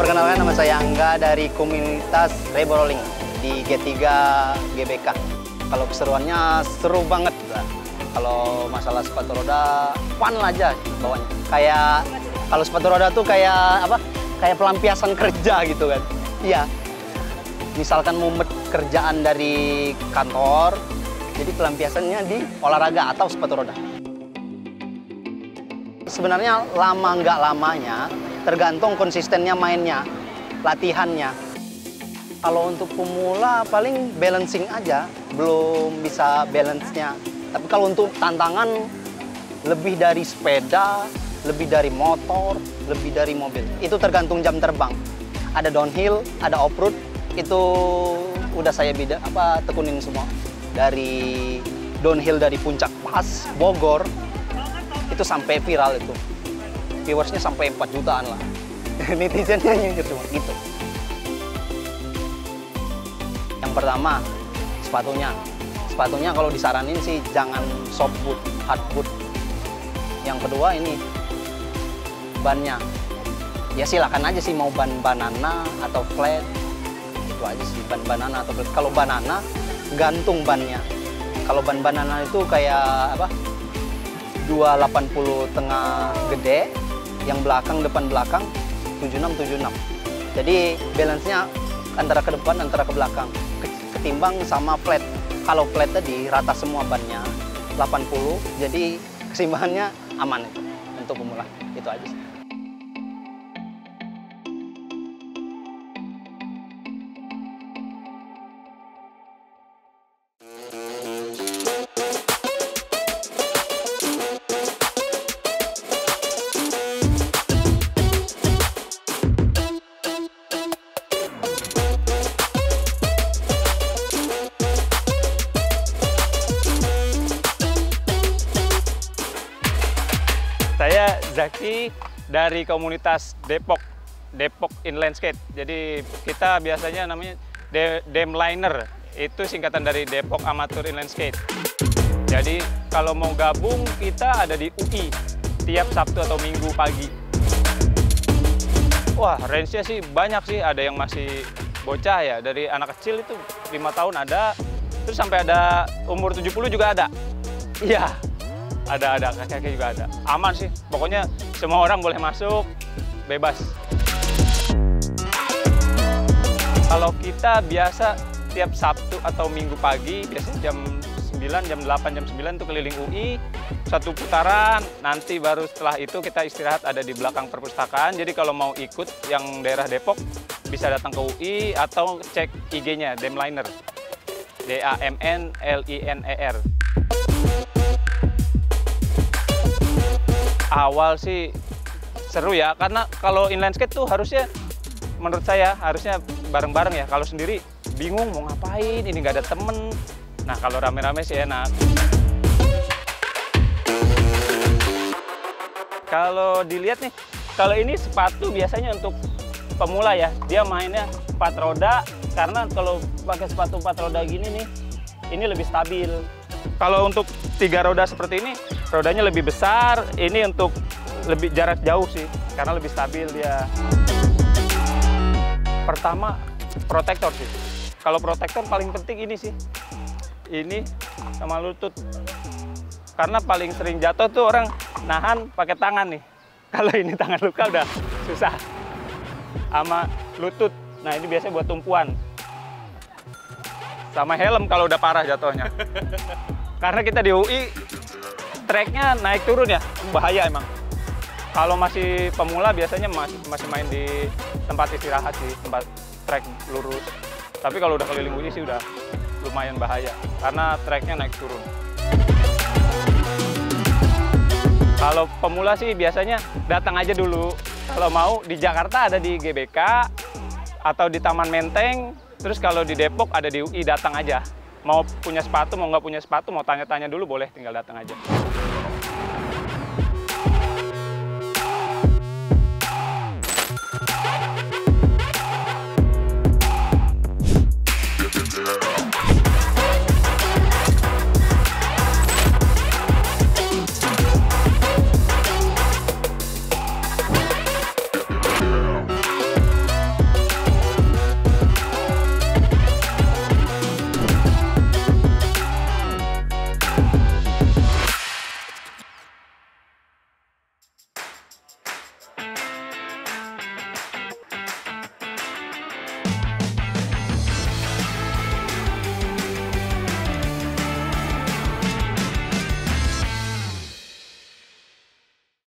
perkenalkan nama saya Angga dari komunitas Rebo Rolling di G3 GBK. Kalau keseruannya seru banget. Kalau masalah sepatu roda, fun aja bawanya. Kayak kalau sepatu roda tuh kayak apa? Kayak pelampiasan kerja gitu kan. Iya. Misalkan mumet kerjaan dari kantor, jadi pelampiasannya di olahraga atau sepatu roda. Sebenarnya lama nggak lamanya, tergantung konsistennya mainnya, latihannya. Kalau untuk pemula paling balancing aja, belum bisa balance-nya. Tapi kalau untuk tantangan lebih dari sepeda, lebih dari motor, lebih dari mobil. Itu tergantung jam terbang. Ada downhill, ada off-road, itu udah saya beda apa tekunin semua. Dari downhill dari puncak pas Bogor itu sampai viral itu. Viewersnya sampai 4 jutaan lah. Netizennya nyindir semua gitu. Yang pertama, sepatunya. Sepatunya kalau disaranin sih jangan soft boot, hard boot. Yang kedua ini bannya. Ya silakan aja sih mau ban banana atau flat. Itu aja sih ban banana atau flat. Kalau banana gantung bannya. Kalau ban banana itu kayak apa? 280 tengah gede, yang belakang depan belakang 76 76. Jadi balance-nya antara ke depan antara ke belakang ketimbang sama flat. Kalau flat tadi rata semua bannya 80, jadi keseimbangannya aman itu untuk pemula. Itu aja sih. Zaki dari komunitas Depok, Depok Inline Skate. Jadi kita biasanya namanya De Demliner, itu singkatan dari Depok Amateur Inline Skate. Jadi kalau mau gabung kita ada di UI tiap Sabtu atau Minggu pagi. Wah, range-nya sih banyak sih, ada yang masih bocah ya, dari anak kecil itu lima tahun ada, terus sampai ada umur 70 juga ada. Iya, ada ada. Kakek juga ada. Aman sih. Pokoknya semua orang boleh masuk. Bebas. Kalau kita biasa tiap Sabtu atau Minggu pagi biasanya jam 9 jam 8 jam 9 itu keliling UI satu putaran. Nanti baru setelah itu kita istirahat ada di belakang perpustakaan. Jadi kalau mau ikut yang daerah Depok bisa datang ke UI atau cek IG-nya Demliner. D A M N L I N E R awal sih seru ya karena kalau inline skate tuh harusnya menurut saya harusnya bareng-bareng ya. Kalau sendiri bingung mau ngapain ini nggak ada temen. Nah kalau rame-rame sih enak. Kalau dilihat nih kalau ini sepatu biasanya untuk pemula ya. Dia mainnya empat roda karena kalau pakai sepatu empat roda gini nih ini lebih stabil. Kalau untuk tiga roda seperti ini rodanya lebih besar ini untuk lebih jarak jauh sih karena lebih stabil dia. Pertama protektor sih. Kalau protektor paling penting ini sih ini sama lutut. Karena paling sering jatuh tuh orang nahan pakai tangan nih. Kalau ini tangan luka udah susah sama lutut. Nah ini biasanya buat tumpuan. Sama helm kalau udah parah jatuhnya. Karena kita di UI treknya naik turun ya? Bahaya emang. Kalau masih pemula biasanya masih masih main di tempat istirahat sih tempat trek lurus. Tapi kalau udah keliling UI sih udah lumayan bahaya karena treknya naik turun. Kalau pemula sih biasanya datang aja dulu. Kalau mau di Jakarta ada di GBK atau di Taman Menteng terus kalau di Depok ada di UI datang aja mau punya sepatu, mau nggak punya sepatu, mau tanya-tanya dulu boleh, tinggal datang aja.